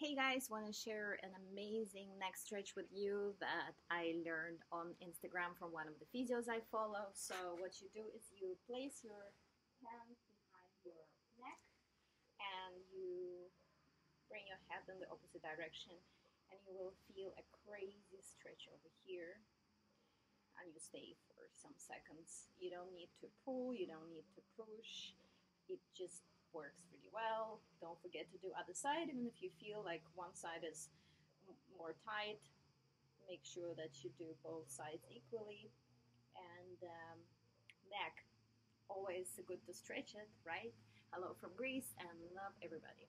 Hey guys, want to share an amazing neck stretch with you that I learned on Instagram from one of the physios I follow. So what you do is you place your hand behind your neck and you bring your head in the opposite direction and you will feel a crazy stretch over here and you stay for some seconds. You don't need to pull, you don't need to push. It just works really well. Forget to do other side, even if you feel like one side is more tight. Make sure that you do both sides equally. And um, neck, always good to stretch it, right? Hello from Greece and love everybody.